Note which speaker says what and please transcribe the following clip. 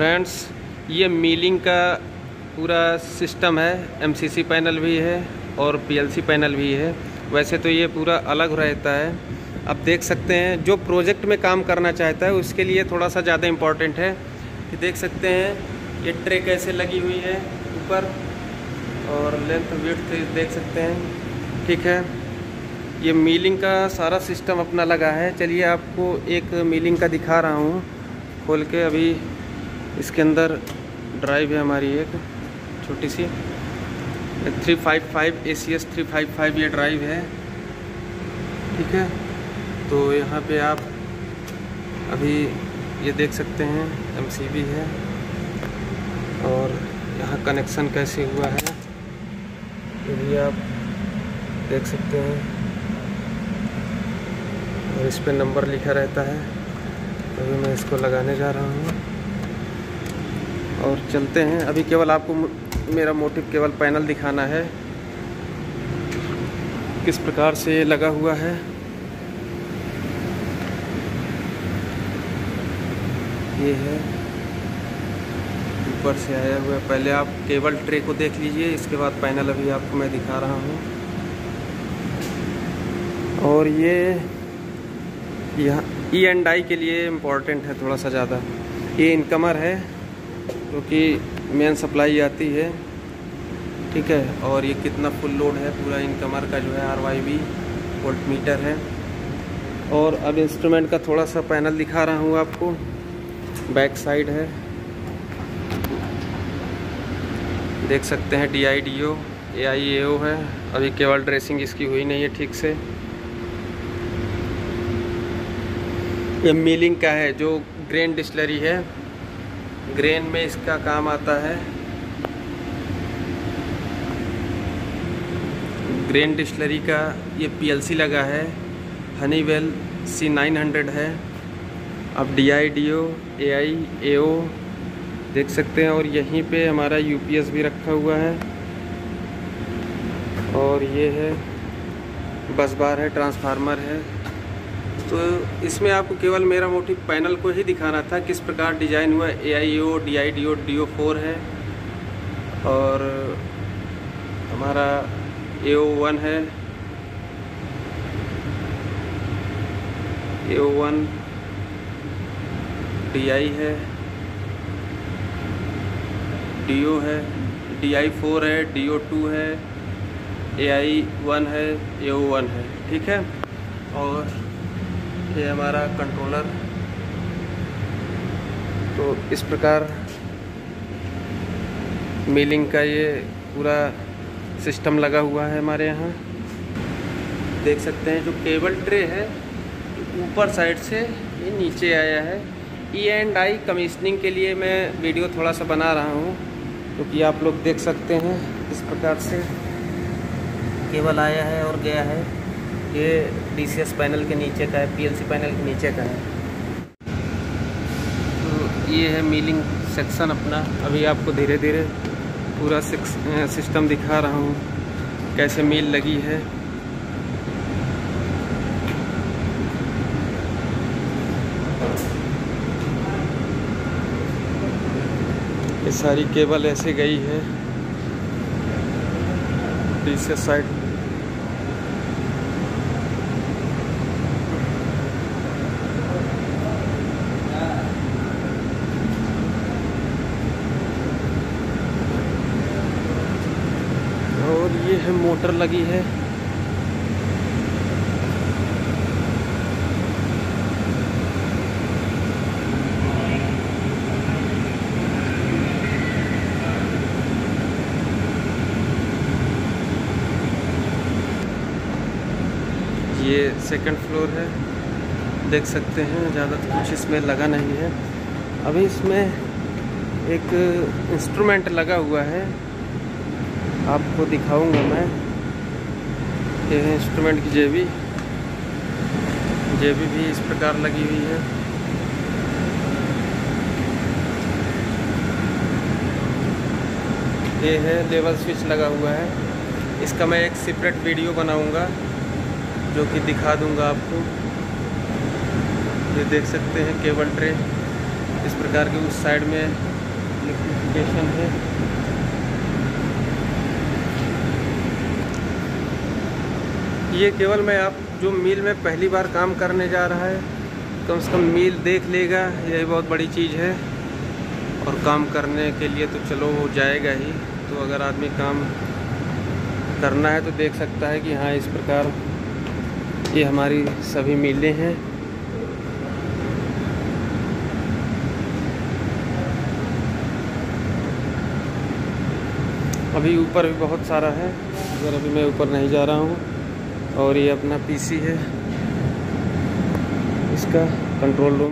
Speaker 1: Friends, ये milling का पूरा सिस्टम है एमसीसी पैनल भी है और पीएलसी पैनल भी है। वैसे तो ये पूरा अलग रहता है। अब देख सकते हैं, जो प्रोजेक्ट में काम करना चाहता है, उसके लिए थोड़ा सा ज़्यादा इम्पोर्टेंट है कि देख सकते हैं, ये ट्रे कैसे लगी हुई है ऊपर और लेंथ विड्थ देख सकते हैं। ठीक है, ये मीलिंग का सारा सिस्टम अपना लगा है। चलिए आपको एक मीलिंग का दिखा रहा हूँ, खोल के अभी इसके अंदर ड्राइव है हमारी एक, छोटी सी। Three five five A C S three five five ये ड्राइव है। ठीक है? तो यहाँ पे आप अभी ये देख सकते हैं एम सी बी है। और यहाँ कनेक्शन कैसे हुआ है, ये भी आप देख सकते हैं। और इस पर नंबर लिखा रहता है। अभी मैं इसको लगाने जा रहा हूँ। और चलते हैं। अभी केवल आपको मेरा मोटिव केवल पैनल दिखाना है। किस प्रकार से ये लगा हुआ है। ये है। ऊपर से आया हुआ है। पहले आप केबल ट्रे को देख लीजिए। इसके बाद पैनल अभी आपको मैं दिखा रहा हूँ। और ये यहाँ ई एंड आई के लिए इम्पोर्टेंट है थोड़ा सा ज़्यादा। ये इनकमर है। क्योंकि मेन सप्लाई आती है, ठीक है? और ये कितना फुल लोड है, पूरा इनकमर का जो है R Y B volt meter है। और अब इंस्ट्रूमेंट का थोड़ा सा पैनल दिखा रहा हूँ आपको। बैक साइड है। देख सकते हैं डी आई डी ओ ए आई ए ओ है। अभी केवल ड्रेसिंग इसकी हुई नहीं है ठीक से। ये मिलिंग का है, जो ग्रेन डिस्लरी है। ग्रेन में इसका काम आता है। ग्रेन डिस्लरी का ये पीएलसी लगा है। हनीवेल सी नाइन हंड्रेड है। अब डी आई डी ओ ए आई ए देख सकते हैं और यहीं पे हमारा यूपीएस भी रखा हुआ है। और ये है, बस बार है ट्रांसफार्मर है। तो इसमें आपको केवल मेरा मोटिव पैनल को ही दिखाना था, किस प्रकार डिज़ाइन हुआ A I O D I D O D O four है, और हमारा ए ओ वन है ए ओ वन डी आई है डी ओ है डी आई फोर है डी ओ टू है ए आई वन है ए ओ वन है, ठीक है? और ये हमारा कंट्रोलर तो इस प्रकार मिलिंग का ये पूरा सिस्टम लगा हुआ है हमारे यहाँ। देख सकते हैं जो केबल ट्रे है ऊपर साइड से ये नीचे आया है। ई एंड आई कमीशनिंग के लिए मैं वीडियो थोड़ा सा बना रहा हूँ, क्योंकि तो आप लोग देख सकते हैं इस प्रकार से केबल आया है और गया है। ये डीसीएस पैनल के नीचे का है पीएलसी पैनल के नीचे का है। तो ये है मीलिंग सेक्शन अपना। अभी आपको धीरे धीरे पूरा सिस्टम दिखा रहा हूँ, कैसे मील लगी है। ये सारी केबल ऐसे गई है। पीछे साइड और ये है, मोटर लगी है। ये सेकंड फ्लोर है। देख सकते हैं, ज़्यादा तो कुछ इसमें लगा नहीं है। अभी इसमें एक इंस्ट्रूमेंट लगा हुआ है। आपको दिखाऊँगा मैं। ये इंस्ट्रूमेंट की जेबी। जेबी भी इस प्रकार लगी हुई है। ये है लेवल स्विच लगा हुआ है। इसका मैं एक सेपरेट वीडियो बनाऊँगा, जो कि दिखा दूँगा आपको। ये देख सकते हैं, केबल ट्रे। इस प्रकार के उस साइड में इलेक्ट्रिफिकेशन है। ये केवल मैं आप जो मिल में पहली बार काम करने जा रहा है, कम से कम मिल देख लेगा, यही बहुत बड़ी चीज़ है। और काम करने के लिए तो चलो वो जाएगा ही। तो अगर आदमी काम करना है तो देख सकता है कि हाँ इस प्रकार ये हमारी सभी मिलें हैं। अभी ऊपर भी बहुत सारा है। अगर अभी मैं ऊपर नहीं जा रहा हूँ और ये अपना पीसी है। इसका कंट्रोल रूम